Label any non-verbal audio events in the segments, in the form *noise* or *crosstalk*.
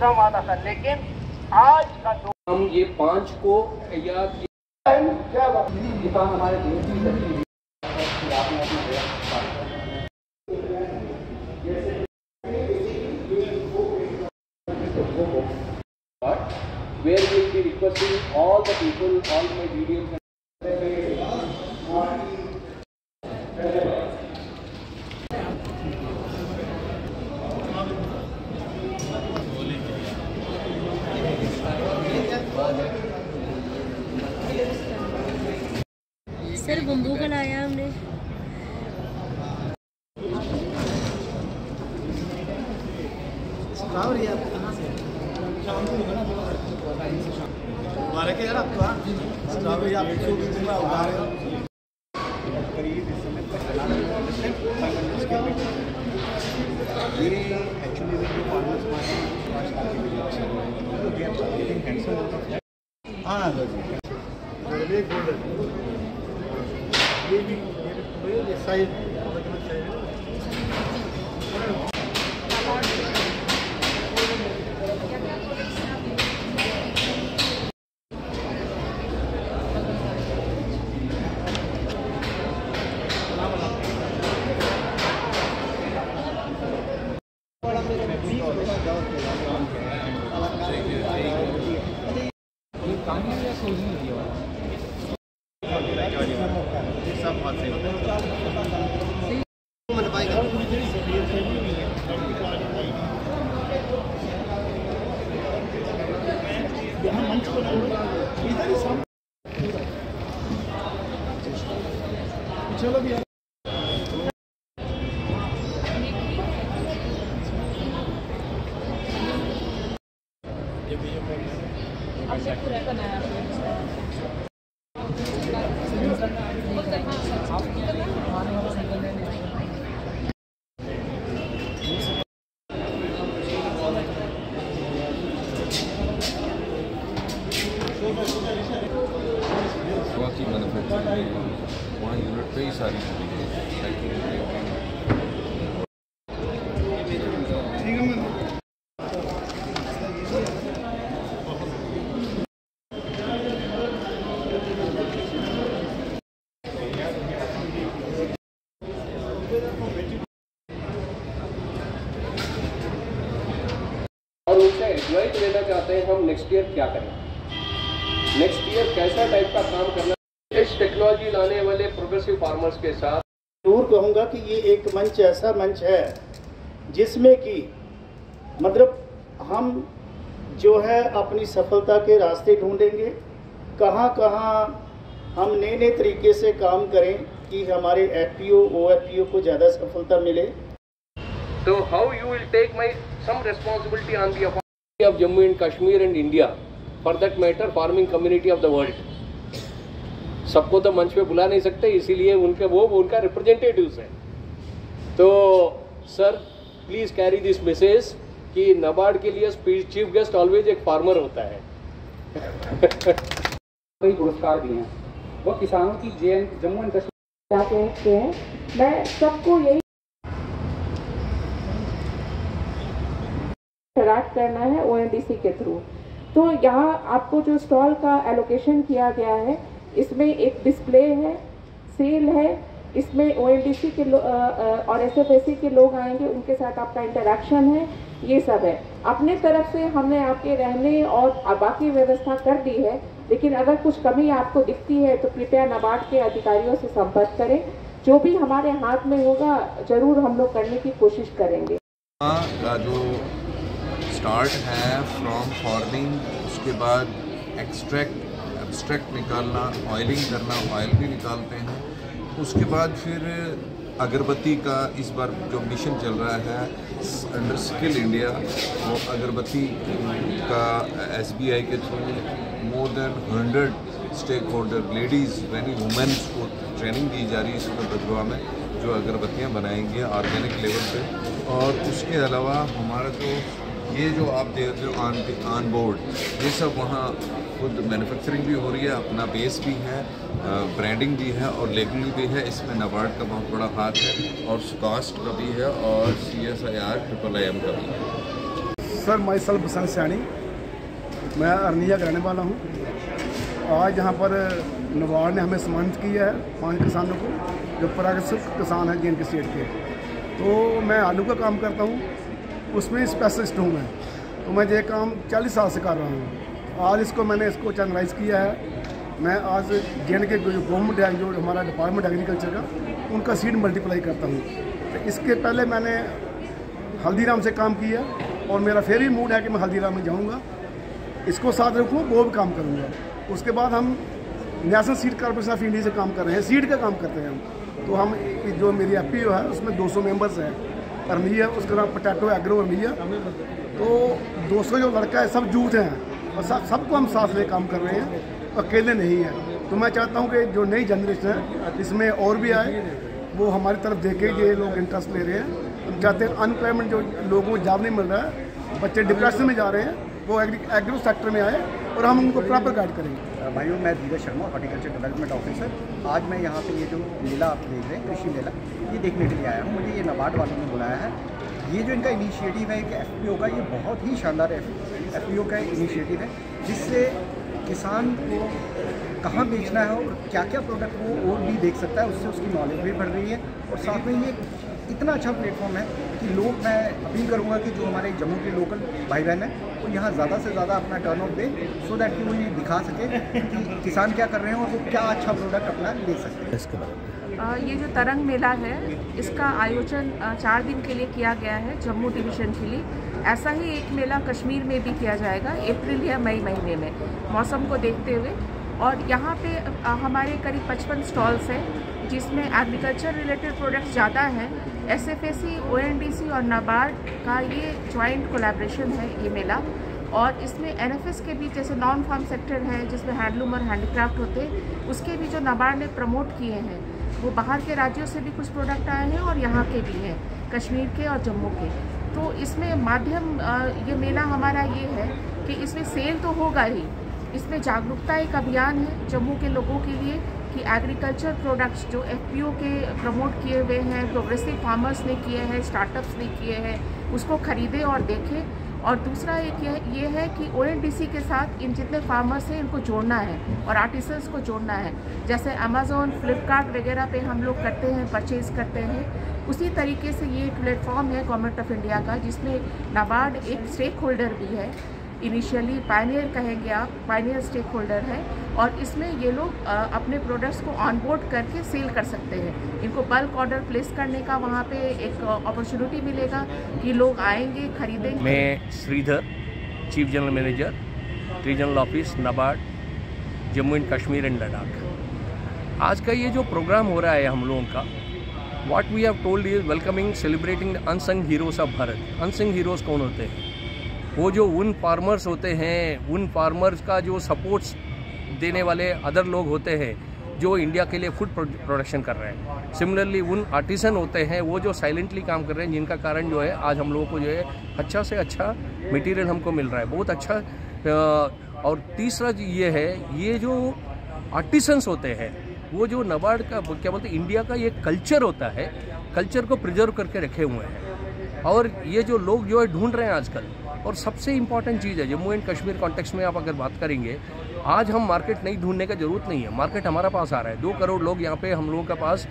कम आता था, लेकिन आज का दो हम ये पाँच को या क्या हमारे देश की सच्ची where will be requesting all the people all my video sir bamboo का लाया हमने स्ट्रॉबेरी आप कहाँ मुबारक है यार आपको? स्ट्रॉबेरी आप जो भी दूँगा उगा रहे हो। करीब इस समय ये एक्चुअली जो फार्मर्स मार्केट हाँ सर जी गोल्डन ये भी साइज़ चाहिए सब बात सही होता है मिल पाएगा यहाँ मंच पर इधर ही सामने चलो भैया गोवा की मैनुफैक्चरिंग वहाँ यूनिट पे ही सारी चीज़ें और उनसे एडवाइस लेना चाहते हैं, हम नेक्स्ट ईयर क्या करें? नेक्स्ट ईयर कैसा टाइप का काम करना इस टेक्नोलॉजी लाने वाले प्रोग्रेसिव फार्मर्स के साथ ज़रूर कहूँगा कि ये एक मंच, ऐसा मंच है जिसमें कि मतलब हम जो है अपनी सफलता के रास्ते ढूंढेंगे कहाँ कहाँ हम नए नए तरीके से काम करें कि हमारे एफ़ पी ओएफपीओ को ज़्यादा सफलता मिले। तो how you will take my some responsibility on the opportunity of Jammu and Kashmir and India for that matter farming community of the world सबको तो मंच पे बुला नहीं सकते, इसीलिए उनके, वो उनका रिप्रेजेंटेटिव है। तो sir please carry this message कि नबार्ड के लिए चीफ गेस्ट ऑलवेज एक फार्मर होता है। *laughs* कई पुरस्कार दिए हैं। वो किसानों की जे जम्मू एंड कश्मीर मैं सबको यही इंटरैक्ट करना है ओएनडीसी के थ्रू। तो यहाँ आपको जो स्टॉल का एलोकेशन किया गया है, इसमें एक डिस्प्ले है सेल है इसमें ओ के लो, अ, अ, और एस के लोग आएँगे उनके साथ आपका इंटरेक्शन है ये सब है। अपने तरफ़ से हमने आपके रहने और बाकी व्यवस्था कर दी है लेकिन अगर कुछ कमी आपको दिखती है तो कृपया नाबार्ड के अधिकारियों से संपर्क करें। जो भी हमारे हाथ में होगा ज़रूर हम लोग करने की कोशिश करेंगे। का जो स्टार्ट है फ्रॉम फ़ार्मिंग उसके बाद एक्सट्रैक्ट एब्स्ट्रैक्ट निकालना ऑयलिंग करना ऑयल भी निकालते हैं। उसके बाद फिर अगरबत्ती का इस बार जो मिशन चल रहा है अंडर स्किल इंडिया वो अगरबत्ती का एसबीआई के through more than hundred stakeholder ladies यानी वुमेन्स को ट्रेनिंग दी जा रही है इसमें बदवा में, जो अगरबत्तियाँ बनाएँगी ऑर्गेनिक लेवल पे। और उसके अलावा हमारा जो ये जो आप देख रहे हो ऑन ऑन बोर्ड ये सब वहाँ खुद मैन्युफैक्चरिंग भी हो रही है, अपना बेस भी है ब्रांडिंग भी है और लेबलिंग भी है। इसमें नबार्ड का बहुत बड़ा हाथ है और कास्ट का भी है और C S I R triple I M का भी है। Sir myself Basant Saini मैं अरनिया रहने वाला हूँ। आज यहाँ पर नवाड़ ने हमें सम्मानित किया है पाँच किसानों को, जो प्राकृतिक किसान हैं जे के स्टेट के। तो मैं आलू का काम करता हूँ, उसमें स्पेशलिस्ट हूँ मैं। तो मैं ये काम चालीस साल से कर रहा हूँ। आज इसको मैंने इसको चैनलाइज किया है। मैं आज जे के जो गवर्नमेंट है, जो हमारा डिपार्टमेंट एग्रीकल्चर का, उनका सीड मल्टीप्लाई करता हूँ। तो इसके पहले मैंने हल्दीराम से काम किया और मेरा फिर भी मूड है कि मैं हल्दीराम में जाऊँगा। इसको साथ रखूँ, वो भी काम करूँगा। उसके बाद हम national seed corporation of India से काम कर रहे हैं। सीड का काम करते हैं हम। तो हम जो मेरी एफ़ पी है, उसमें 200 मेंबर्स हैं। अरमिया उसका नाम पटैटो एग्रो अरमिया तो 200 जो लड़का है, सब जूथ हैं। और सब सबको हम साथ ले काम कर रहे हैं, अकेले नहीं हैं। तो मैं चाहता हूँ कि जो नई जनरेशन है, इसमें और भी आए, वो हमारी तरफ़ देखे ये लोग इंटरेस्ट ले रहे हैं। हम चाहते हैं अनएम्प्लॉयमेंट जो लोगों को जॉब नहीं मिल रहा है, बच्चे डिप्रेशन में जा रहे हैं, वो एग्रो सेक्टर में आए और हम उनको प्रॉपर गाइड करेंगे। भाइयों, मैं Dheeraj Sharma horticulture development officer आज मैं यहाँ पे ये जो मेला आप देख रहे हैं, कृषि मेला, ये देखने के लिए आया हूँ। मुझे ये नबार्ड वालों ने बुलाया है। ये जो इनका इनिशिएटिव है, एक एफपीओ का, ये बहुत ही शानदार एफपीओ का इनिशिएटिव है, जिससे किसान को कहाँ बेचना है और क्या क्या प्रोडक्ट वो और भी देख सकता है, उससे उसकी नॉलेज भी बढ़ रही है। और साथ में ये इतना अच्छा प्लेटफॉर्म है कि लोग, मैं अपील करूँगा कि जो हमारे जम्मू के लोकल भाई बहन हैं, वो यहाँ ज़्यादा से ज़्यादा अपना टर्न ऑफ़ दें सो दैट कि वो ये दिखा सके कि किसान क्या कर रहे हैं और वो क्या अच्छा प्रोडक्ट अपना ले सकते हैं। ये जो तरंग मेला है, इसका आयोजन चार दिन के लिए किया गया है, जम्मू डिवीज़न के लिए। ऐसा ही एक मेला कश्मीर में भी किया जाएगा, अप्रैल या मई महीने में, मौसम को देखते हुए। और यहाँ पे हमारे करीब पचपन स्टॉल्स हैं, जिसमें एग्रीकल्चर रिलेटेड प्रोडक्ट्स ज़्यादा हैं। S F C O N D C और नाबार्ड का ये ज्वाइंट कोलेब्रेशन है ये मेला। और इसमें एन एफ़ एस के भी जैसे नॉन फार्म सेक्टर है, जिसमें हैंडलूम और हैंडीक्राफ्ट होते हैं, उसके भी जो नाबार्ड ने प्रमोट किए हैं वो बाहर के राज्यों से भी कुछ प्रोडक्ट आए हैं और यहाँ के भी हैं, कश्मीर के और जम्मू के। तो इसमें माध्यम ये मेला हमारा ये है कि इसमें सेल तो होगा ही। इसमें जागरूकता एक अभियान है जम्मू के लोगों के लिए कि एग्रीकल्चर प्रोडक्ट्स जो एफपीओ के प्रमोट किए हुए हैं प्रोग्रेसिव फार्मर्स ने किए हैं स्टार्टअप्स ने किए हैं, उसको खरीदें और देखें। और दूसरा एक ये ये है कि ओएनडीसी के साथ इन जितने फार्मर्स हैं, इनको जोड़ना है और आर्टिसंस को जोड़ना है। जैसे अमेज़ोन फ्लिपकार्ट वगैरह पे हम लोग करते हैं परचेज़ करते हैं। उसी तरीके से ये प्लेटफॉर्म है गवर्नमेंट ऑफ़ इंडिया का, जिसमें नाबार्ड एक स्टेक होल्डर भी है। इनिशियली पायनियर कहेंगे आप पायनियर स्टेक होल्डर है और इसमें ये लोग अपने प्रोडक्ट्स को ऑनबोर्ड करके सेल कर सकते हैं। इनको बल्क ऑर्डर प्लेस करने का वहाँ पे एक अपॉर्चुनिटी मिलेगा कि लोग आएँगे, खरीदेंगे। मैं Shridhar chief general manager regional office NABARD, Jammu and Kashmir and Ladakh. आज का ये जो प्रोग्राम हो रहा है हम लोगों का what we have told is welcoming celebrating unsung heroes of Bharat unsung heroes कौन होते हैं? वो जो उन फार्मर्स होते हैं, उन फार्मर्स का जो सपोर्ट्स देने वाले अदर लोग होते हैं, जो इंडिया के लिए फ़ूड प्रोडक्शन कर रहे हैं। सिमिलरली उन आर्टिसन होते हैं, वो जो साइलेंटली काम कर रहे हैं, जिनका कारण जो है, आज हम लोगों को जो है अच्छा से अच्छा मटेरियल हमको मिल रहा है। बहुत अच्छा और तीसरा ये है, ये जो आर्टिसंस होते हैं, वो जो नबार्ड का, क्या बोलते इंडिया का ये कल्चर होता है कल्चर को प्रिजर्व करके रखे हुए हैं। और ये जो लोग जो है, ढूंढ रहे हैं आजकल और सबसे इंपॉर्टेंट चीज़ है, जम्मू एंड कश्मीर कॉन्टेक्स्ट में आप अगर बात करेंगे, आज हम मार्केट नहीं ढूँढने का ज़रूरत नहीं है। मार्केट हमारा पास आ रहा है। दो करोड़ लोग यहाँ पे हम लोगों के पास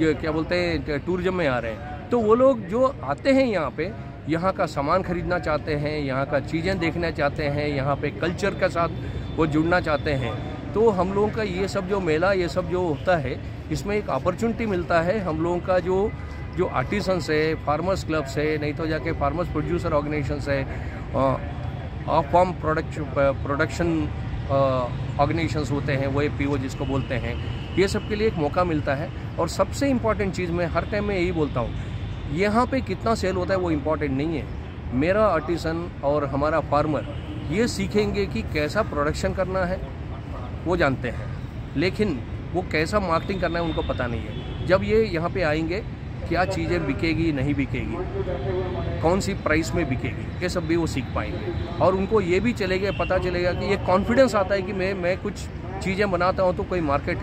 क्या बोलते हैं टूरिज़्म में आ रहे हैं। तो वो लोग जो आते हैं यहाँ पे, यहाँ का सामान खरीदना चाहते हैं, यहाँ का चीज़ें देखना चाहते हैं, यहाँ पे कल्चर के साथ वो जुड़ना चाहते हैं। तो हम लोगों का ये सब जो मेला, ये सब जो होता है, इसमें एक अपॉर्चुनिटी मिलता है। हम लोगों का जो जो आर्टिसंस है फार्मर्स क्लब्स है, नहीं तो जाके फार्मर्स प्रोड्यूसर ऑर्गेनाइजेशन है of farm production production organisations होते हैं, वो पी जिसको बोलते हैं। ये सब के लिए एक मौका मिलता है और सबसे इंपॉर्टेंट चीज़ मैं हर टाइम में यही बोलता हूँ, यहाँ पे कितना सेल होता है वो इंपॉर्टेंट नहीं है। मेरा आर्टिसन और हमारा फार्मर ये सीखेंगे कि कैसा प्रोडक्शन करना है, वो जानते हैं, लेकिन वो कैसा मार्केटिंग करना है उनको पता नहीं है। जब ये यहाँ पे आएँगे क्या चीज़ें बिकेगी, नहीं बिकेगी, कौन सी प्राइस में बिकेगी, ये सब भी वो सीख पाएँगे। और उनको ये भी चलेगा, पता चलेगा कि ये कॉन्फिडेंस आता है कि मैं मैं कुछ चीज़ें बनाता हूँ तो कोई मार्केट